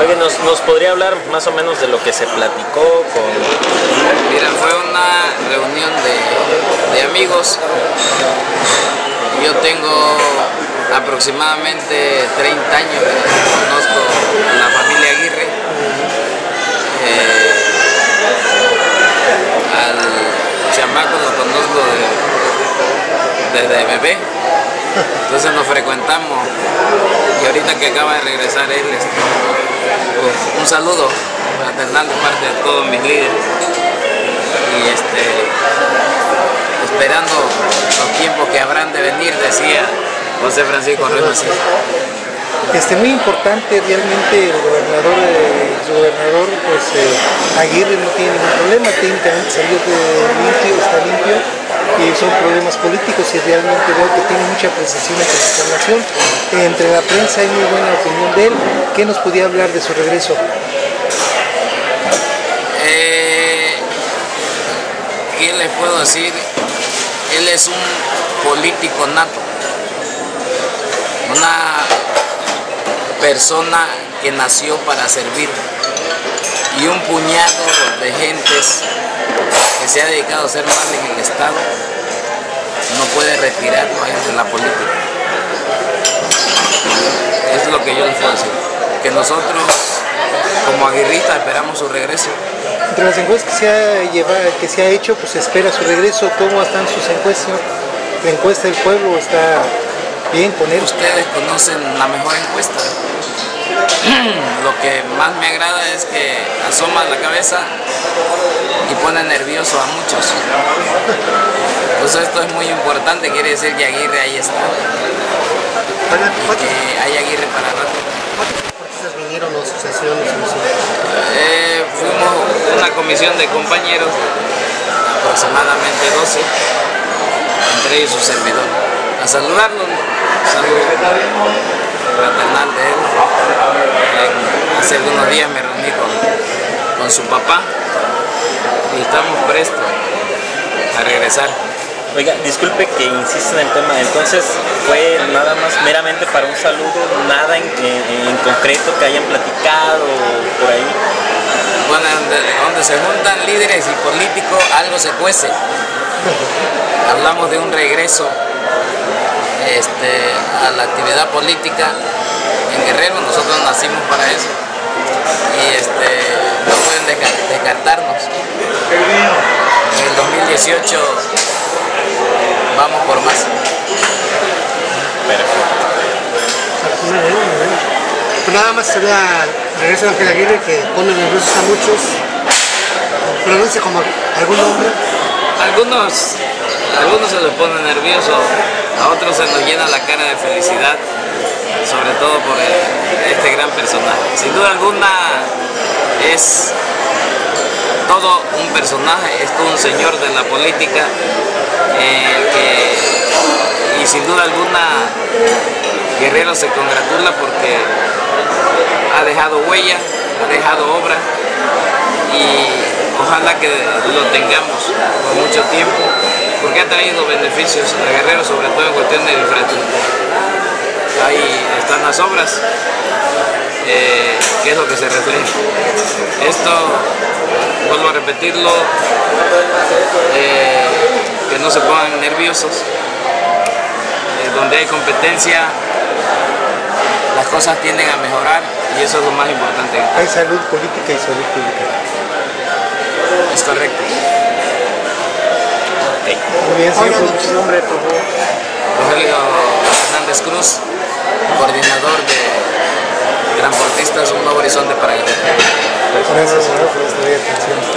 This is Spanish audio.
Oye, ¿nos, ¿nos podría hablar más o menos de lo que se platicó con... Mira, fue una reunión de, de amigos. Yo tengo aproximadamente 30 años que conozco a la familia Aguirre. Eh, al chamaco lo conozco de- desde bebé. Entonces nos frecuentamos. Y ahorita que acaba de regresar él, este, pues, un saludo fraternal de parte de todos mis líderes. Y este, esperando los tiempos que habrán de venir, decía José Francisco Macías. Este, muy importante realmente el gobernador, eh, el gobernador pues, eh, Aguirre no tiene ningún problema, técnicamente salió de limpio, está limpio son problemas políticos y realmente veo que tiene mucha apreciación entre la población. Entre la prensa hay muy buena opinión de él. ¿Qué nos podía hablar de su regreso? Eh, ¿Qué les puedo decir? Él es un político nato, una persona que nació para servir y un puñado de gentes que se ha dedicado a hacer mal en el Estado no puede a él de la política. Es lo que yo les puedo decir. Que nosotros como aguirristas esperamos su regreso. Entre las encuestas que se ha, llevado, que se ha hecho, pues se espera su regreso. ¿Cómo están sus encuestas? La encuesta del pueblo está bien con él. Ustedes conocen la mejor encuesta. Lo que más me agrada es que asoma la cabeza y pone nervioso a muchos. Pues esto es muy importante, quiere decir que Aguirre ahí está. Y que hay Aguirre para rato. ¿Cuántas vinieron o asociaciones? Eh, fuimos una comisión de compañeros, aproximadamente 12, entre ellos su servidor, a saludarlo, saludo fraternal de él. Hace algunos días me con, su papá y estamos prestos a regresar. Oiga, disculpe que insista en el tema, entonces fue nada más meramente para un saludo, nada en, en- en concreto que hayan platicado por ahí. Bueno, donde, donde se juntan líderes y políticos, algo se cuece. Hablamos de un regreso este, a la actividad política vamos por más. Pues nada más sería regreso de Ángel Aguirre que pone nerviosos a muchos. Pronuncia como algún nombre. Algunos, algunos se les pone nervioso, a otros se nos llena la cara de felicidad, sobre todo por el- este gran personaje. Sin duda alguna es todo un personaje, es todo un señor de la política eh, y sin duda alguna Guerrero se congratula porque ha dejado huella, ha dejado obra y ojalá que lo tengamos por mucho tiempo porque ha traído beneficios a Guerrero, sobre todo en cuestión de infraestructura. Ahí están las obras, eh, que es lo que se refleja. Esto, vuelvo a repetirlo, eh, que no se pongan nerviosos, eh, donde hay competencia, las cosas tienden a mejorar y eso es lo más importante. Hay salud política y salud pública. Es correcto. Muy bien, señor, su nombre, por favor. Rogelio Hernández Cruz, coordinador de transportistas Un Nuevo. Gracias, señor,